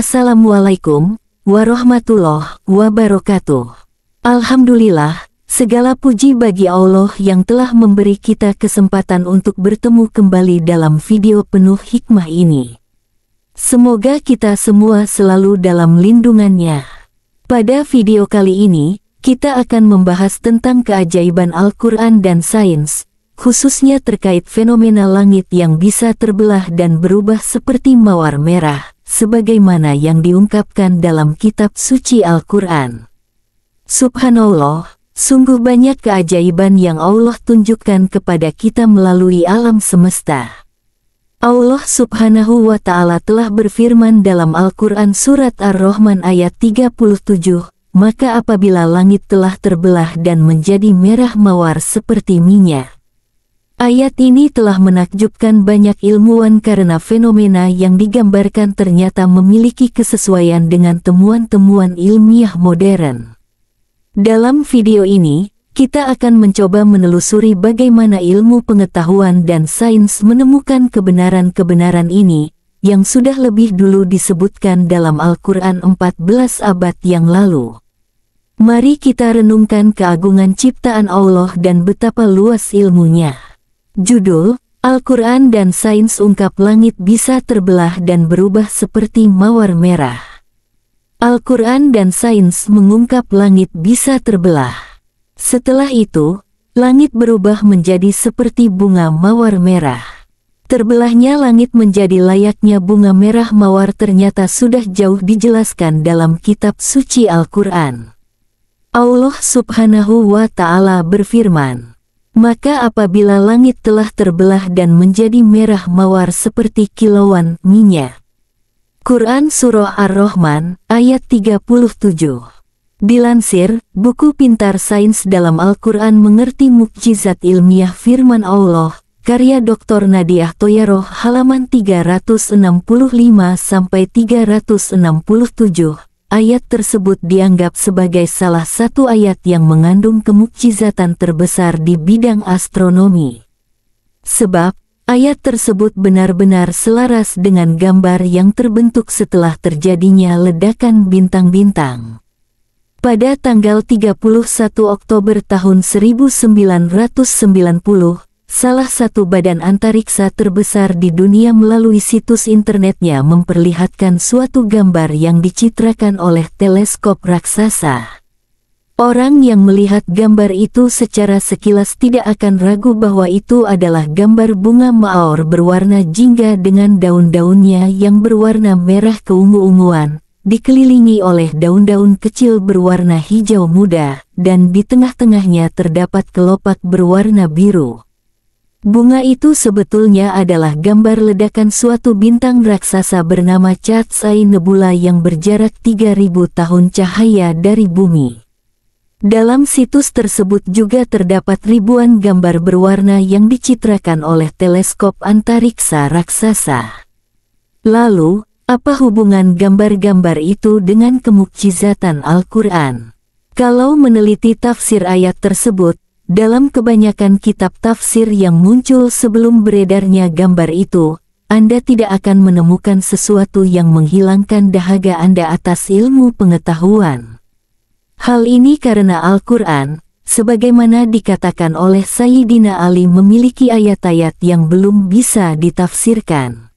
Assalamualaikum warahmatullahi wabarakatuh. Alhamdulillah, segala puji bagi Allah yang telah memberi kita kesempatan untuk bertemu kembali dalam video penuh hikmah ini. Semoga kita semua selalu dalam lindungannya. Pada video kali ini, kita akan membahas tentang keajaiban Al-Quran dan sains, khususnya terkait fenomena langit yang bisa terbelah dan berubah seperti mawar merah sebagaimana yang diungkapkan dalam kitab suci Al-Quran. Subhanallah, sungguh banyak keajaiban yang Allah tunjukkan kepada kita melalui alam semesta. Allah subhanahu wa ta'ala telah berfirman dalam Al-Quran Surat Ar-Rahman ayat 37, Maka apabila langit telah terbelah dan menjadi merah mawar seperti minyak, Ayat ini telah menakjubkan banyak ilmuwan karena fenomena yang digambarkan ternyata memiliki kesesuaian dengan temuan-temuan ilmiah modern. Dalam video ini, kita akan mencoba menelusuri bagaimana ilmu pengetahuan dan sains menemukan kebenaran-kebenaran ini, yang sudah lebih dulu disebutkan dalam Al-Quran 14 abad yang lalu. Mari kita renungkan keagungan ciptaan Allah dan betapa luas ilmunya. Judul, Al-Quran dan Sains Ungkap Langit Bisa Terbelah dan Berubah Seperti Mawar Merah. Al-Quran dan Sains mengungkap langit bisa terbelah. Setelah itu, langit berubah menjadi seperti bunga mawar merah. Terbelahnya langit menjadi layaknya bunga merah mawar ternyata sudah jauh dijelaskan dalam kitab suci Al-Quran. Allah subhanahu wa ta'ala berfirman, maka apabila langit telah terbelah dan menjadi merah mawar seperti kilauan minyak. Quran Surah Ar-Rahman, ayat 37 Dilansir, buku pintar sains dalam Al-Quran mengerti mukjizat ilmiah firman Allah, karya Dr. Nadiah Toyaroh halaman 365-367, Ayat tersebut dianggap sebagai salah satu ayat yang mengandung kemukjizatan terbesar di bidang astronomi. Sebab, ayat tersebut benar-benar selaras dengan gambar yang terbentuk setelah terjadinya ledakan bintang-bintang. Pada tanggal 31 Oktober tahun 1990, Salah satu badan antariksa terbesar di dunia melalui situs internetnya memperlihatkan suatu gambar yang dicitrakan oleh teleskop raksasa. Orang yang melihat gambar itu secara sekilas tidak akan ragu bahwa itu adalah gambar bunga maor berwarna jingga dengan daun-daunnya yang berwarna merah keungu-unguan, dikelilingi oleh daun-daun kecil berwarna hijau muda, dan di tengah-tengahnya terdapat kelopak berwarna biru. Bunga itu sebetulnya adalah gambar ledakan suatu bintang raksasa bernama Catsai Nebula yang berjarak 3000 tahun cahaya dari bumi. Dalam situs tersebut juga terdapat ribuan gambar berwarna yang dicitrakan oleh teleskop antariksa raksasa. Lalu, apa hubungan gambar-gambar itu dengan kemukjizatan Al-Quran? Kalau meneliti tafsir ayat tersebut, dalam kebanyakan kitab tafsir yang muncul sebelum beredarnya gambar itu, Anda tidak akan menemukan sesuatu yang menghilangkan dahaga Anda atas ilmu pengetahuan. Hal ini karena Al-Quran, sebagaimana dikatakan oleh Sayyidina Ali memiliki ayat-ayat yang belum bisa ditafsirkan.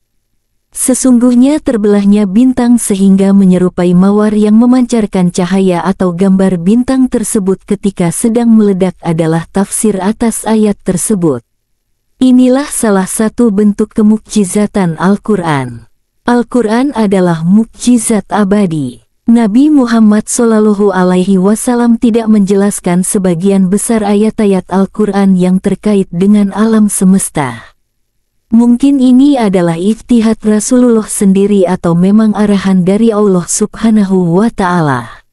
Sesungguhnya terbelahnya bintang sehingga menyerupai mawar yang memancarkan cahaya atau gambar bintang tersebut ketika sedang meledak adalah tafsir atas ayat tersebut. Inilah salah satu bentuk kemukjizatan Al-Quran. Al-Quran adalah mukjizat abadi. Nabi Muhammad Shallallahu Alaihi Wasallam tidak menjelaskan sebagian besar ayat-ayat Al-Quran yang terkait dengan alam semesta. Mungkin ini adalah iftihad Rasulullah sendiri atau memang arahan dari Allah subhanahu wa ta'ala.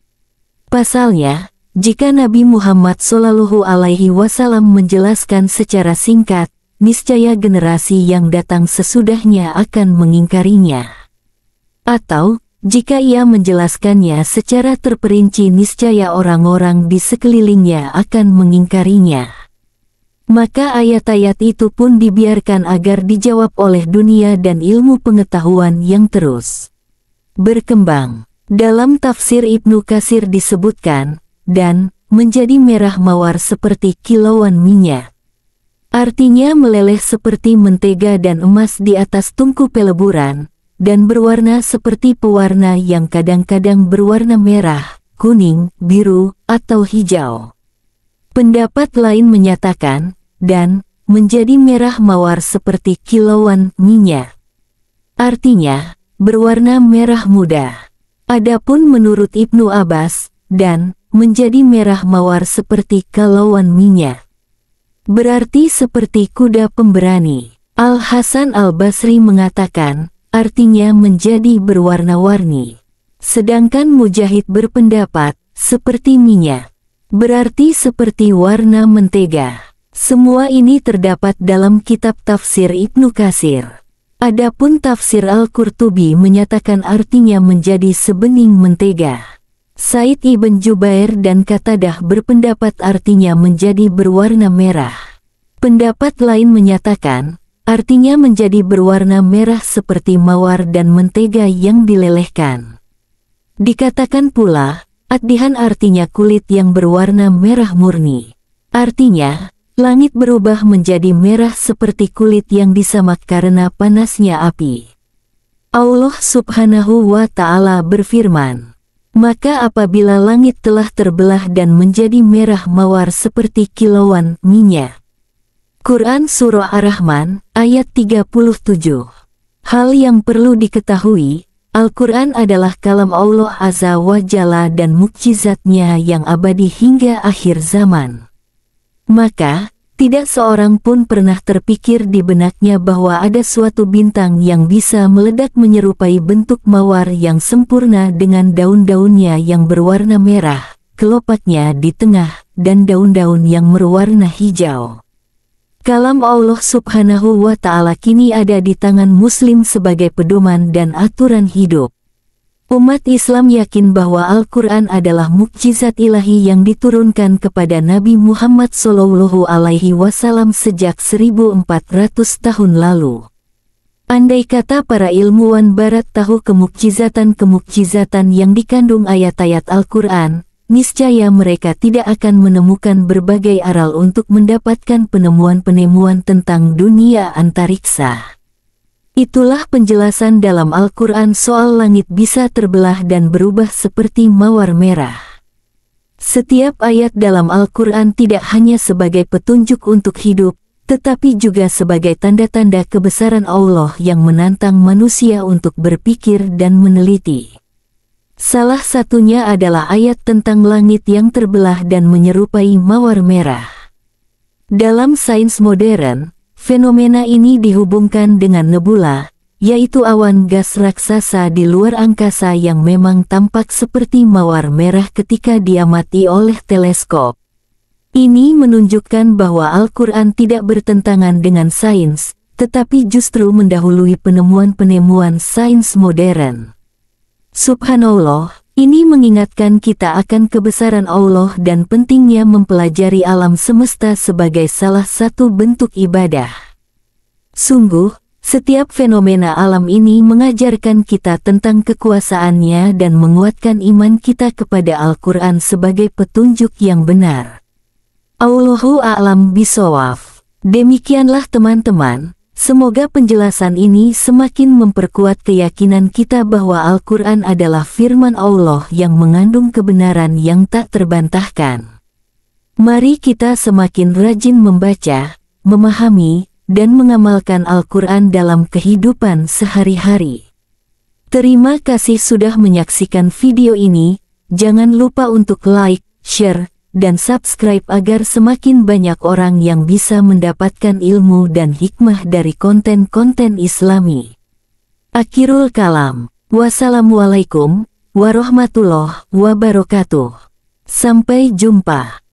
Pasalnya, jika Nabi Muhammad Shallallahu Alaihi Wasallam menjelaskan secara singkat, niscaya generasi yang datang sesudahnya akan mengingkarinya. Atau, jika ia menjelaskannya secara terperinci niscaya orang-orang di sekelilingnya akan mengingkarinya. Maka ayat-ayat itu pun dibiarkan agar dijawab oleh dunia dan ilmu pengetahuan yang terus berkembang. Dalam tafsir Ibnu Kasir disebutkan, dan menjadi merah mawar seperti kilauan minyak. Artinya meleleh seperti mentega dan emas di atas tungku peleburan, dan berwarna seperti pewarna yang kadang-kadang berwarna merah, kuning, biru, atau hijau. Pendapat lain menyatakan, dan menjadi merah mawar seperti kilauan minyak. Artinya, berwarna merah muda. Adapun menurut Ibnu Abbas, dan menjadi merah mawar seperti kalauan minyak. Berarti seperti kuda pemberani. Al-Hasan al-Basri mengatakan, artinya menjadi berwarna-warni. Sedangkan Mujahid berpendapat, seperti minyak. Berarti seperti warna mentega. Semua ini terdapat dalam kitab tafsir Ibnu Kasir. Adapun tafsir Al-Qurtubi menyatakan artinya menjadi sebening mentega. Said ibn Jubair dan Katadah berpendapat artinya menjadi berwarna merah. Pendapat lain menyatakan, artinya menjadi berwarna merah seperti mawar dan mentega yang dilelehkan. Dikatakan pula, addihan artinya kulit yang berwarna merah murni. Artinya, Langit berubah menjadi merah seperti kulit yang disamak karena panasnya api. Allah subhanahu wa ta'ala berfirman, Maka apabila langit telah terbelah dan menjadi merah mawar seperti kilauan minyak. Quran Surah Ar-Rahman, ayat 37 Hal yang perlu diketahui, Al-Quran adalah kalam Allah Azza wa Jalla dan mukjizatnya yang abadi hingga akhir zaman. Maka, tidak seorang pun pernah terpikir di benaknya bahwa ada suatu bintang yang bisa meledak menyerupai bentuk mawar yang sempurna dengan daun-daunnya yang berwarna merah, kelopaknya di tengah, dan daun-daun yang berwarna hijau. Kalam Allah subhanahu wa ta'ala kini ada di tangan muslim sebagai pedoman dan aturan hidup. Umat Islam yakin bahwa Al-Quran adalah mukjizat ilahi yang diturunkan kepada Nabi Muhammad Wasallam sejak 1400 tahun lalu. Andai kata para ilmuwan barat tahu kemukjizatan-kemukjizatan yang dikandung ayat-ayat Al-Quran, niscaya mereka tidak akan menemukan berbagai aral untuk mendapatkan penemuan-penemuan tentang dunia antariksa. Itulah penjelasan dalam Al-Quran soal langit bisa terbelah dan berubah seperti mawar merah. Setiap ayat dalam Al-Quran tidak hanya sebagai petunjuk untuk hidup, tetapi juga sebagai tanda-tanda kebesaran Allah yang menantang manusia untuk berpikir dan meneliti. Salah satunya adalah ayat tentang langit yang terbelah dan menyerupai mawar merah. Dalam sains modern, Fenomena ini dihubungkan dengan nebula, yaitu awan gas raksasa di luar angkasa yang memang tampak seperti mawar merah ketika diamati oleh teleskop. Ini menunjukkan bahwa Al-Quran tidak bertentangan dengan sains, tetapi justru mendahului penemuan-penemuan sains modern. Subhanallah, ini mengingatkan kita akan kebesaran Allah dan pentingnya mempelajari alam semesta sebagai salah satu bentuk ibadah. Sungguh, setiap fenomena alam ini mengajarkan kita tentang kekuasaannya dan menguatkan iman kita kepada Al-Quran sebagai petunjuk yang benar. Allahu a'lam bisawaf. Demikianlah teman-teman, Semoga penjelasan ini semakin memperkuat keyakinan kita bahwa Al-Quran adalah firman Allah yang mengandung kebenaran yang tak terbantahkan. Mari kita semakin rajin membaca, memahami, dan mengamalkan Al-Quran dalam kehidupan sehari-hari. Terima kasih sudah menyaksikan video ini, jangan lupa untuk like, share, dan subscribe agar semakin banyak orang yang bisa mendapatkan ilmu dan hikmah dari konten-konten islami. Akhirul kalam. Wassalamualaikum warahmatullahi wabarakatuh. Sampai jumpa.